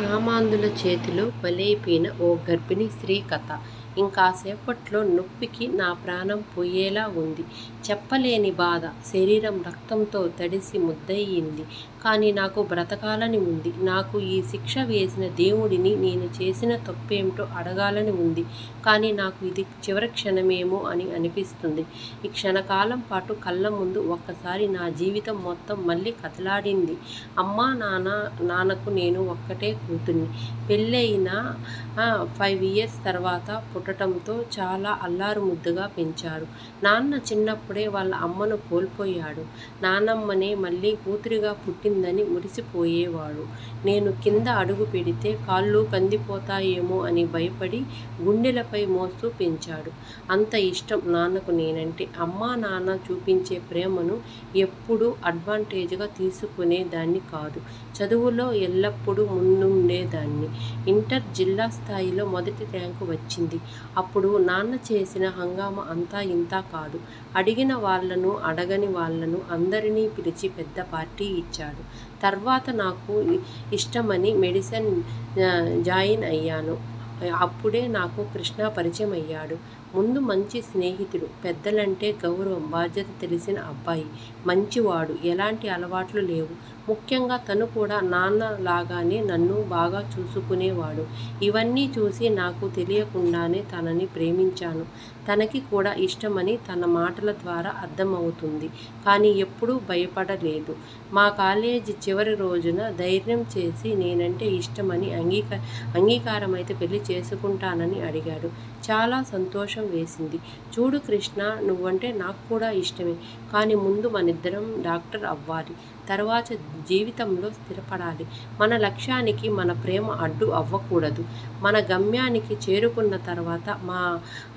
కామాంధుల చేతిలో బలైపోయిన ఓ గర్భిణీ స్త్రీ కథ. ఇంకాసేపట్లో నొప్పికి నా ప్రాణం పోయేలా ఉంది. చెప్పలేని బాధ. శరీరం రక్తంతో తడిసి ముద్దయింది. కానీ నాకు బ్రతకాలని ఉంది. నాకు ఈ శిక్ష వేసిన దేవుడిని నేను చేసిన తప్పేమిటో అడగాలని ఉంది. కానీ నాకు ఇది చివరి క్షణమేమో అని అనిపిస్తుంది. ఈ క్షణకాలం పాటు కళ్ళ ముందు ఒక్కసారి నా జీవితం మొత్తం మళ్ళీ కదలాడింది. అమ్మా నాన్నకు నేను ఒక్కటే కూతుర్ని. పెళ్ళయిన ఫైవ్ ఇయర్స్ తర్వాత పుట్టడంతో చాలా అల్లారుముద్దుగా పెంచారు. నాన్న చిన్నప్పుడే వాళ్ళ అమ్మను కోల్పోయాడు. నాన్నమ్మనే మళ్ళీ కూతురిగా పుట్టిన పుట్టిందని మురిసిపోయేవాడు. నేను కింద అడుగు పెడితే కాళ్ళు కందిపోతాయేమో అని భయపడి గుండెలపై మోస్తూ పెంచాడు. అంత ఇష్టం నాన్నకు నేనంటే. అమ్మా నాన్న చూపించే ప్రేమను ఎప్పుడూ అడ్వాంటేజ్గా తీసుకునేదాన్ని కాదు. చదువులో ఎల్లప్పుడూ ముందుండేదాన్ని. ఇంటర్ జిల్లా స్థాయిలో మొదటి ర్యాంకు వచ్చింది. అప్పుడు నాన్న చేసిన హంగామా అంతా ఇంతా కాదు. అడిగిన వాళ్ళను, అడగని వాళ్ళను అందరినీ పిలిచి పెద్ద పార్టీ ఇచ్చాడు. తర్వాత నాకు ఇష్టమని మెడిసిన్ జాయిన్ అయ్యాను. అప్పుడే నాకు కృష్ణ పరిచయం అయ్యాడు ముందు మంచి స్నేహితుడు. పెద్దలంటే గౌరవం, బాధ్యత తెలిసిన అబ్బాయి. మంచివాడు. ఎలాంటి అలవాట్లు లేవు. ముఖ్యంగా తను కూడా నాన్న లాగానే నన్ను బాగా చూసుకునేవాడు. ఇవన్నీ చూసి నాకు తెలియకుండానే తనని ప్రేమించాను. తనకి కూడా ఇష్టమని తన మాటల ద్వారా అర్థమవుతుంది. కానీ ఎప్పుడూ భయపడలేదు. మా కాలేజీ చివరి రోజున ధైర్యం చేసి నేనంటే ఇష్టమని అంగీకారమైతే పెళ్ళి చేసుకుంటానని అడిగాడు. చాలా సంతోషం వేసింది. చూడు కృష్ణ నువ్వంటే నాకు కూడా ఇష్టమే. కానీ ముందు మనిద్దరం డాక్టర్ అవ్వాలి. తర్వాత జీవితంలో స్థిరపడాలి. మన లక్ష్యానికి మన ప్రేమ అడ్డు అవ్వకూడదు. మన గమ్యానికి చేరుకున్న తర్వాత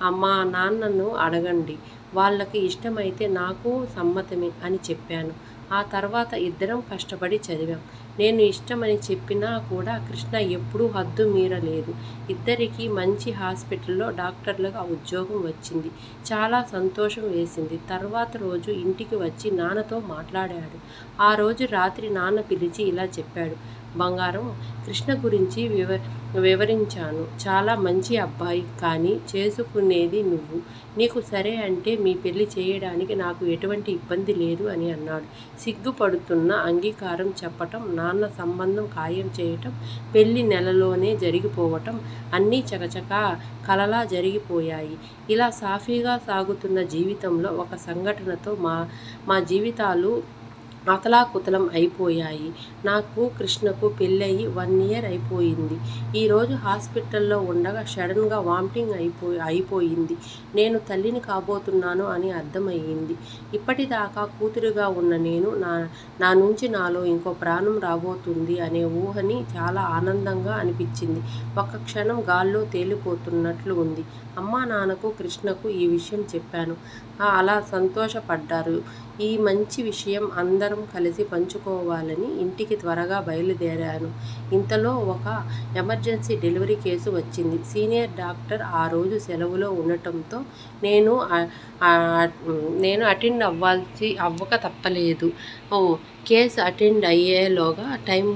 మా నాన్నను అడగండి. వాళ్ళకి ఇష్టమైతే నాకు సమ్మతమే అని చెప్పాను. ఆ తర్వాత ఇద్దరం కష్టపడి చదివాం. నేను ఇష్టమని చెప్పినా కూడా కృష్ణ ఎప్పుడూ హద్దు మీరలేదు. ఇద్దరికీ మంచి హాస్పిటల్లో డాక్టర్లుగా ఉద్యోగం వచ్చింది. చాలా సంతోషం వేసింది. తర్వాత రోజు ఇంటికి వచ్చి నాన్నతో మాట్లాడాడు. ఆ రోజు రాత్రి నాన్న పిలిచి ఇలా చెప్పాడు. బంగారం! కృష్ణ గురించి వివ వివరించాను. చాలా మంచి అబ్బాయి. కానీ చేసుకునేది నువ్వు. నీకు సరే అంటే మీ పెళ్ళి చేయడానికి నాకు ఎటువంటి ఇబ్బంది లేదు అని అన్నాడు. సిగ్గుపడుతున్న అంగీకారం చెప్పటం, నాన్న సంబంధం ఖాయం చేయటం, పెళ్ళి నెలలోనే జరిగిపోవటం అన్నీ చకచకా కలలా జరిగిపోయాయి. ఇలా సాఫీగా సాగుతున్న జీవితంలో ఒక సంఘటనతో మా మా జీవితాలు అతలాకుతలం అయిపోయాయి. నాకు కృష్ణకు పెళ్ళయి వన్ ఇయర్ అయిపోయింది. ఈరోజు హాస్పిటల్లో ఉండగా సడన్గా వామిటింగ్ వామిటింగ్ అయిపోయింది. నేను తల్లిని కాబోతున్నాను అని అర్థమయ్యింది ఇప్పటిదాకా కూతురుగా ఉన్న నేను నా నా నుంచి నాలో ఇంకో ప్రాణం రాబోతుంది అనే ఊహని చాలా ఆనందంగా అనిపించింది. ఒక్క క్షణం గాల్లో తేలిపోతున్నట్లు ఉంది. అమ్మా నాన్నకు, కృష్ణకు ఈ విషయం చెప్పాను. అలా సంతోషపడ్డారు. ఈ మంచి విషయం అందరం కలిసి పంచుకోవాలని ఇంటికి త్వరగా బయలుదేరాను. ఇంతలో ఒక ఎమర్జెన్సీ డెలివరీ కేసు వచ్చింది. సీనియర్ డాక్టర్ ఆ రోజు సెలవులో ఉండటంతో నేను నేను అటెండ్ అవ్వాల్సి అవ్వక తప్పలేదు. ఓ కేసు అటెండ్ అయ్యేలోగా టైం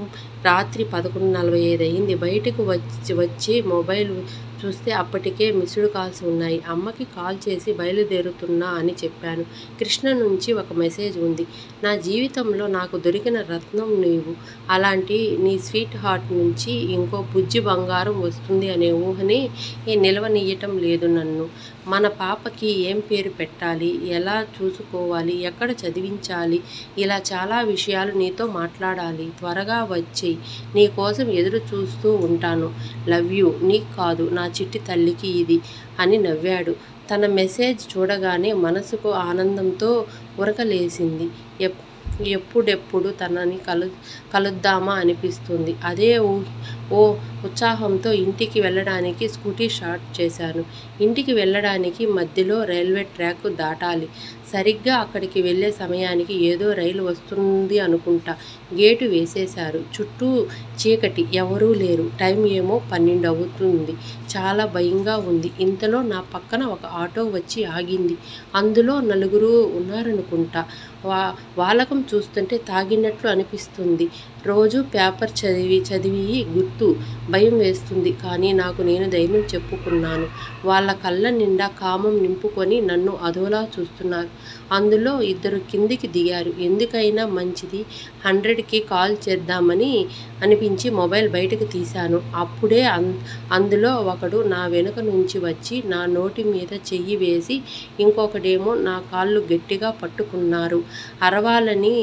రాత్రి పదకొండు నలభై ఐదు అయింది. బయటకు వచ్చి వచ్చి మొబైల్ చూస్తే అప్పటికే మిస్డ్ కాల్స్ ఉన్నాయి. అమ్మకి కాల్ చేసి బయలుదేరుతున్నా అని చెప్పాను. కృష్ణ నుంచి ఒక మెసేజ్ ఉంది. నా జీవితంలో నాకు దొరికిన రత్నం నీవు. అలాంటి నీ స్వీట్ హార్ట్ నుంచి ఇంకో బుజ్జి బంగారం వస్తుంది అనే ఊహనే నిలవనీయటం లేదు నన్ను. మన పాపకి ఏం పేరు పెట్టాలి? ఎలా చూసుకోవాలి? ఎక్కడ చదివించాలి? ఇలా చాలా విషయాలు నీతో మాట్లాడాలి. త్వరగా వచ్చెయ్. నీ కోసం ఎదురు చూస్తూ ఉంటాను. Love you. నీకు కాదు నా చిట్టి తల్లికి ఇది అని నవ్వాడు. తన మెసేజ్ చూడగానే మనసుకు ఆనందంతో ఉరకలేసింది. ఎప్పుడెప్పుడు తనని కలు కలుద్దామా అనిపిస్తుంది అదే ఓ ఉత్సాహంతో ఇంటికి వెళ్ళడానికి స్కూటీ స్టార్ట్ చేశాను. ఇంటికి వెళ్ళడానికి మధ్యలో రైల్వే ట్రాక్ దాటాలి. సరిగ్గా అక్కడికి వెళ్ళే సమయానికి ఏదో రైలు వస్తుంది అనుకుంటా. గేటు వేసేశారు. చుట్టూ చీకటి. ఎవరూ లేరు. టైం ఏమో పన్నెండు అవుతుంది చాలా భయంగా ఉంది. ఇంతలో నా పక్కన ఒక ఆటో వచ్చి ఆగింది. అందులో నలుగురు ఉన్నారనుకుంటా. వా వాలకం చూస్తుంటే తాగినట్లు అనిపిస్తుంది రోజు పేపర్ చదివి చదివి గుర్తు భయం వేస్తుంది. కానీ నాకు నేను ధైర్యం చెప్పుకున్నాను. వాళ్ళ కళ్ళ నిండా కామం నింపుకొని నన్ను అదోలా చూస్తున్నారు. అందులో ఇద్దరు కిందికి దిగారు. ఎందుకైనా మంచిది. హండ్రెడ్కి కాల్ చేద్దామని అనిపించి మొబైల్ బయటకు తీశాను. అప్పుడే అం అందులో ఒకడు నా వెనుక నుంచి వచ్చి నా నోటి మీద చెయ్యి వేసి ఇంకొకడేమో నా కాళ్ళు గట్టిగా పట్టుకున్నారు. అరవాలని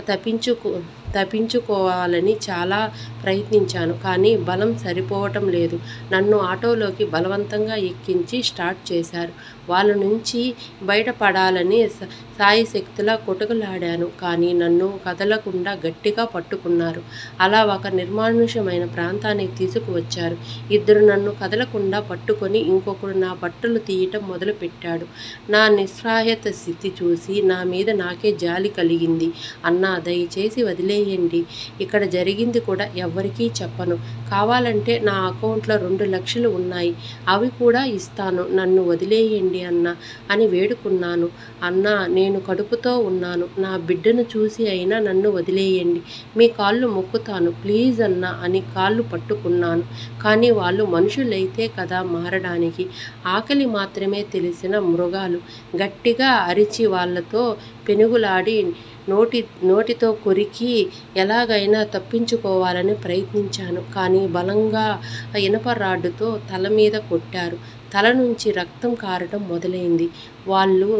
తప్పించుకు తప్పించుకోవాలని చాలా ప్రయత్నించాను కానీ బలం సరిపోవటం లేదు. నన్ను ఆటోలోకి బలవంతంగా ఎక్కించి స్టార్ట్ చేశారు. వాళ్ళ నుంచి బయటపడాలని సాయి శక్తిలా కొట్టుకులాడాను కానీ నన్ను కదలకుండా గట్టిగా పట్టుకున్నారు. అలా ఒక నిర్మానుషమైన ప్రాంతానికి తీసుకువచ్చారు. ఇద్దరు నన్ను కదలకుండా పట్టుకొని ఇంకొకడు నా బట్టలు తీయటం మొదలుపెట్టాడు. నా నిస్సహాయత స్థితి చూసి నా మీద నాకే జాలి కలిగింది. అన్నా దయచేసి వదిలేయండి. ఇక్కడ జరిగింది కూడా ఎవ్వరికీ చెప్పను. కావాలంటే నా అకౌంట్లో రెండు లక్షలు ఉన్నాయి. అవి కూడా ఇస్తాను. నన్ను వదిలేయండి. అన్న అని వేడుకున్నాను. అన్నా నేను కడుపుతో ఉన్నాను. నా బిడ్డను చూసి అయినా నన్ను వదిలేయండి. మీ కాళ్ళు మొక్కుతాను. ప్లీజ్ అన్నా అని కాళ్ళు పట్టుకున్నాను. కానీ వాళ్ళు మనుషులైతే కదా మారడానికి. ఆకలి మాత్రమే తెలిసిన మృగాలు గట్టిగా అరిచి వాళ్ళతో పెనుగులాడి నోటి నోటితో కొరికి ఎలాగైనా తప్పించుకోవాలని ప్రయత్నించాను. కానీ బలంగా ఇనప రాడ్డుతో తల మీద కొట్టారు. తల నుంచి రక్తం కారటం మొదలైంది. వాళ్ళు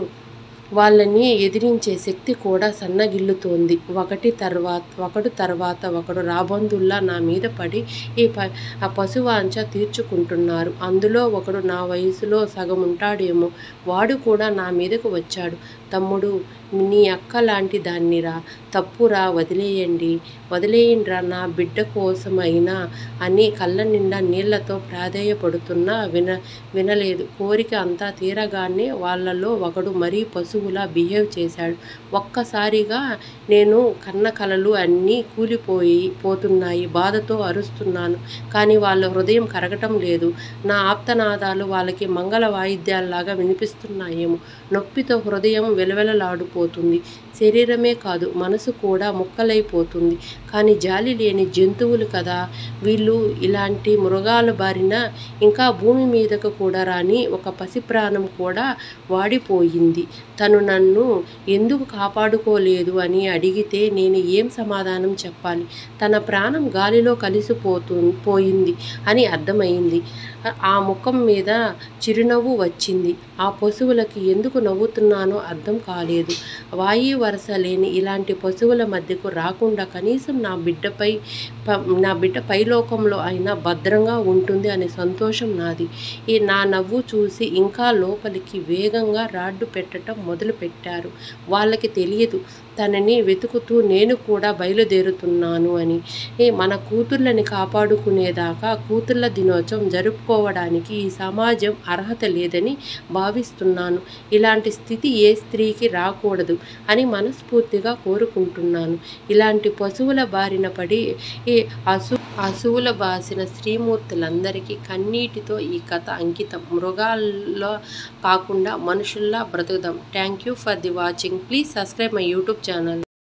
వాళ్ళని ఎదిరించే శక్తి కూడా సన్నగిల్లుతోంది. ఒకటి తర్వాత ఒకడు తర్వాత ఒకడు రాబందుల్లా నా మీద పడి ఈ ప ఆ పశువాంచ తీర్చుకుంటున్నారు. అందులో ఒకడు నా వయసులో సగం ఉంటాడేమో. వాడు కూడా నా మీదకు వచ్చాడు. తమ్ముడు నీ అక్క లాంటి దాన్నిరా. తప్పురా వదిలేయండి. వదిలేయండిరా నా బిడ్డ కోసమైనా అని కళ్ళ నిండా నీళ్ళతో ప్రాధేయపడుతున్నా విన వినలేదు. కోరిక అంతా తీరగానే వాళ్ళలో ఒకడు మరీ పశువులా బిహేవ్ చేశాడు. ఒక్కసారిగా నేను కన్న కలలు అన్నీ కూలిపోయి పోతున్నాయి. బాధతో అరుస్తున్నాను. కానీ వాళ్ళ హృదయం కరగటం లేదు. నా ఆప్తనాదాలు వాళ్ళకి మంగళ వాయిద్యాల్లాగా వినిపిస్తున్నాయేమో. నొప్పితో హృదయం వెలవెలలాడిపోతుంది. శరీరమే కాదు మనసు కూడా ముక్కలైపోతుంది. కానీ జాలి లేని జంతువులు కదా వీళ్ళు ఇలాంటి మృగాల బారిన ఇంకా భూమి మీదకు కూడా రాని ఒక పసి ప్రాణం కూడా వాడిపోయింది. తను నన్ను ఎందుకు కాపాడుకోలేదు అని అడిగితే నేను ఏం సమాధానం చెప్పాలి? తన ప్రాణం గాలిలో కలిసిపోతు పోయింది అని అర్థమైంది. ఆ ముఖం మీద చిరునవ్వు వచ్చింది. ఆ పశువులకి ఎందుకు నవ్వుతున్నానో అర్థం అర్థం కాలేదు. వాయి వరస లేని ఇలాంటి పశువుల మధ్యకు రాకుండా కనీసం నా బిడ్డపై నా బిడ్డ పైలోకంలో అయినా భద్రంగా ఉంటుంది అనే సంతోషం నాది. ఈ నా నవ్వు చూసి ఇంకా లోపలికి వేగంగా రాడ్డు పెట్టడం మొదలుపెట్టారు. వాళ్ళకి తెలియదు తనని వెతుకుతూ నేను కూడా బయలుదేరుతున్నాను అని. మన కూతుర్లని కాపాడుకునేదాకా కూతుర్ల దినోత్సవం జరుపుకోవడానికి ఈ సమాజం అర్హత లేదని భావిస్తున్నాను. ఇలాంటి స్థితి ఏ స్త్రీకి రాకూడదు అని మనస్ఫూర్తిగా కోరుకుంటున్నాను. ఇలాంటి పశువుల బారిన పడి ఈ అసు అసువుల బాసిన శ్రీమూర్తులందరికీ కన్నీటితో ఈ కథ అంకితం. మృగాల్లో కాకుండా మనుషుల్లా బ్రతుకుదాం. Thank you for the watching. Please subscribe my YouTube channel.